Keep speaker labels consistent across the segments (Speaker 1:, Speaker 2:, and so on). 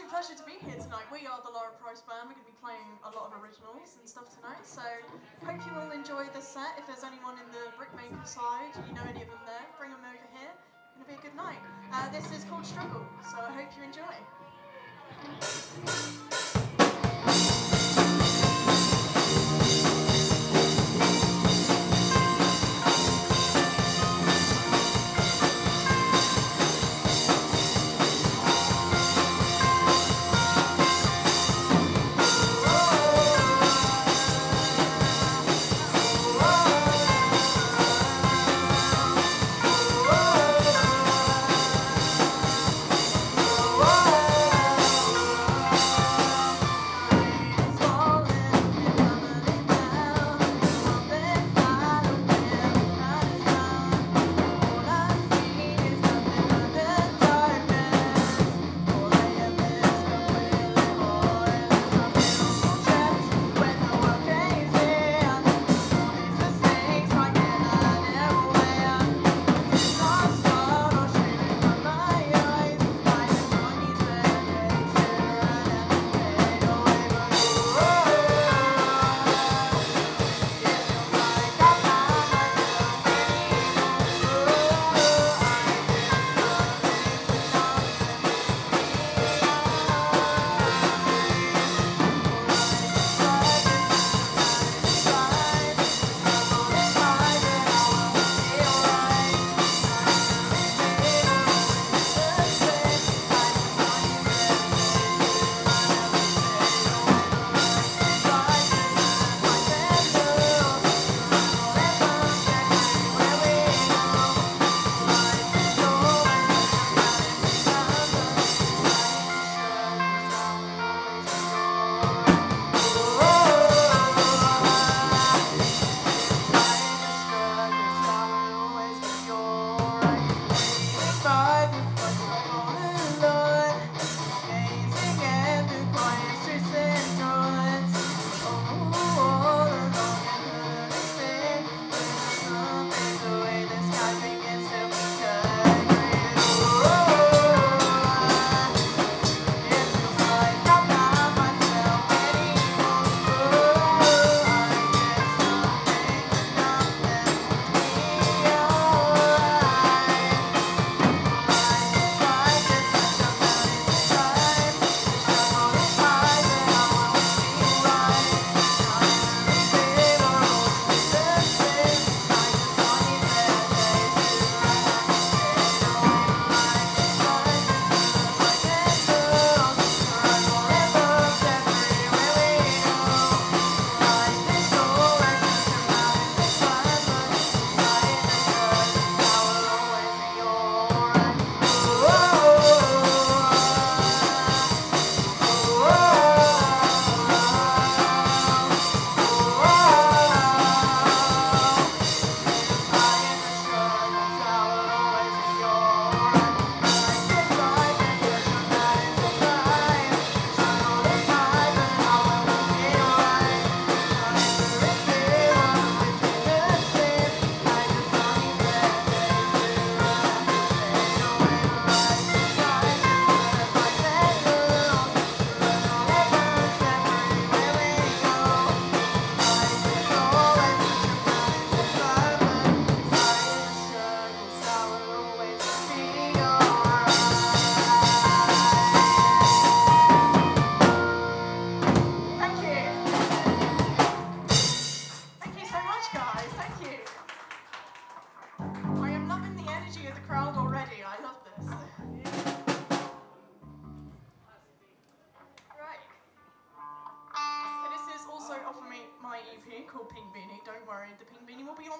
Speaker 1: pleasure to be here tonight. We are the Lara Price Band. We're going to be playing a lot of originals and stuff tonight. So hope you all enjoy the set. If there's anyone in the Brickmaker side, you know any of them there, bring them over here. It's going to be a good night. Uh, this is called Struggle, so I hope you enjoy.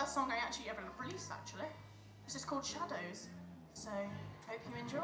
Speaker 1: first song I actually ever released, actually. This is called Shadows, so hope you enjoy.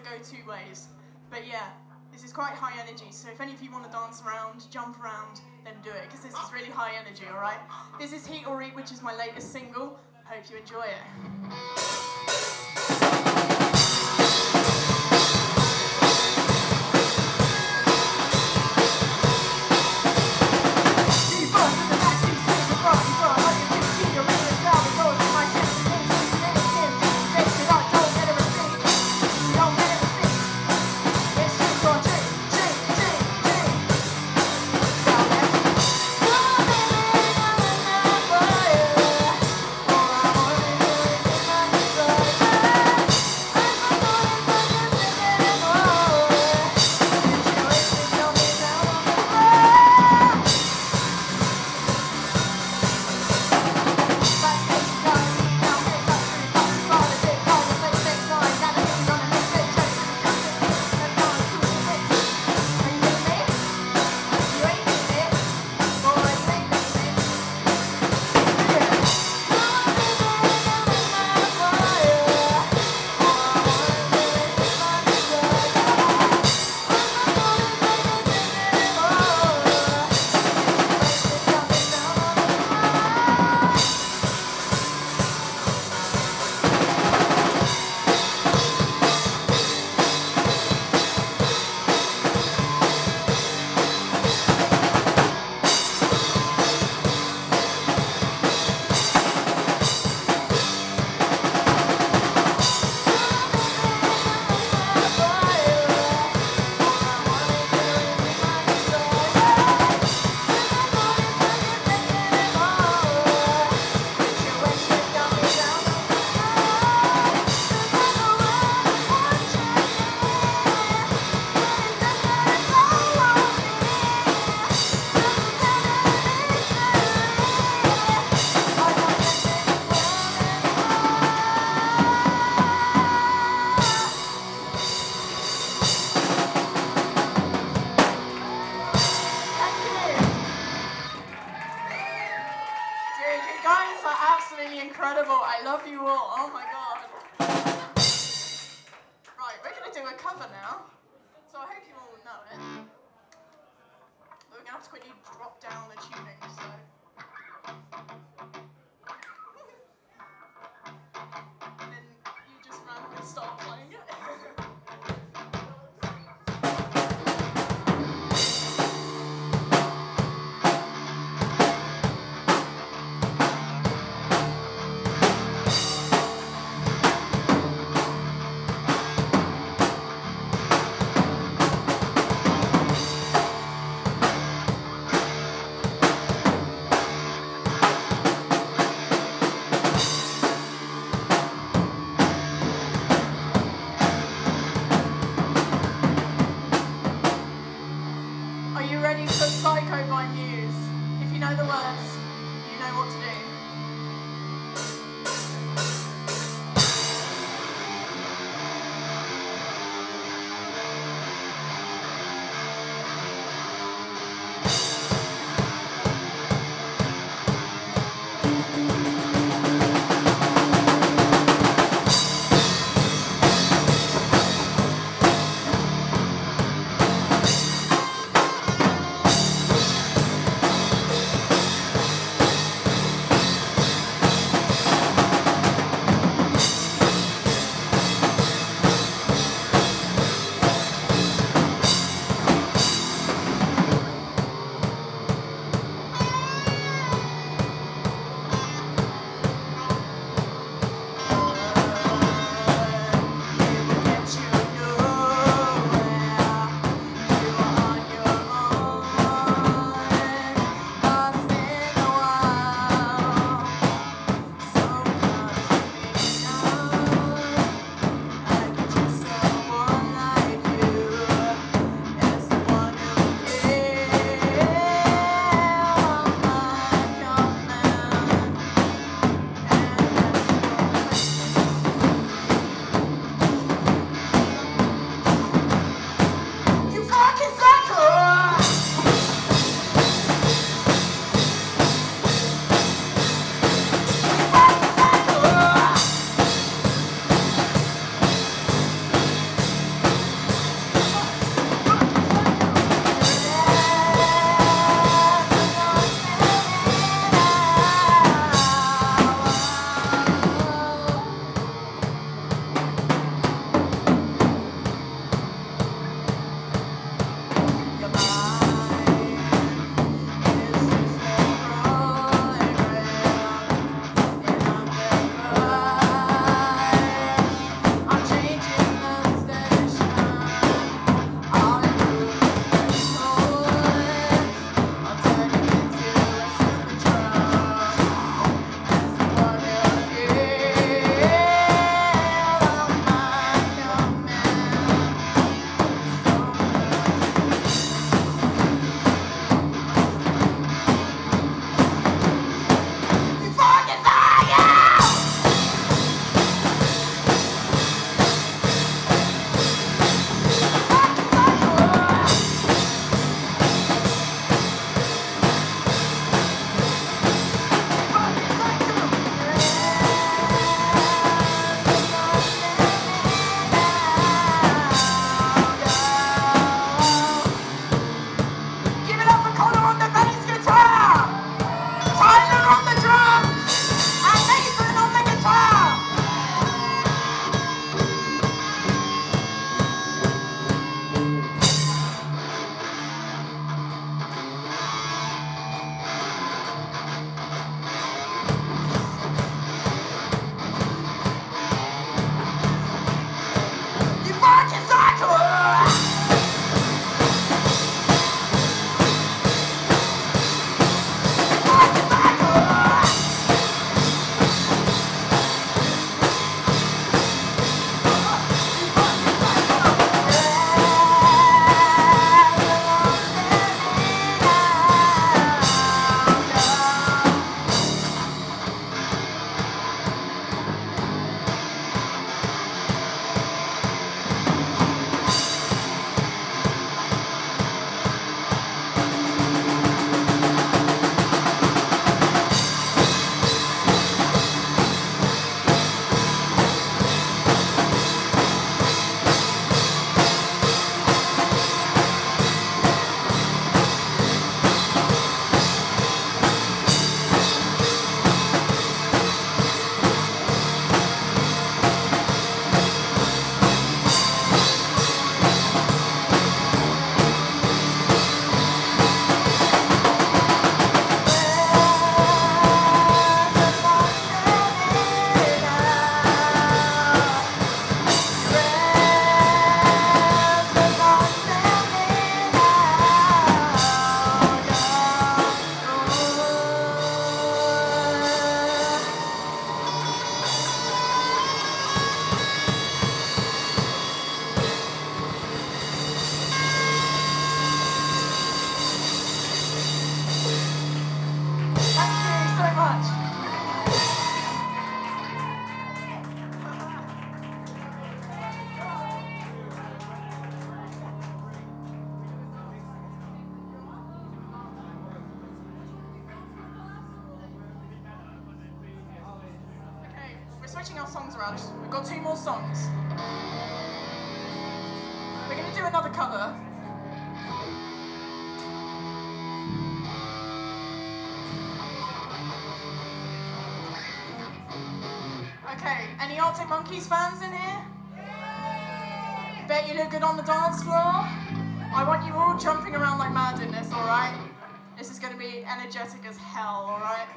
Speaker 1: Go two ways. But yeah, this is quite high energy. So if any of you want to dance around, jump around, then do it because this is really high energy. All right. This is Heat or Eat, which is my latest single. Hope you enjoy it. know the words, you know what to do. Okay, any Arctic Monkeys fans in here? Yeah. Bet you look good on the dance floor. I want you all jumping around like mad in this, alright? This is going to be energetic as hell, alright?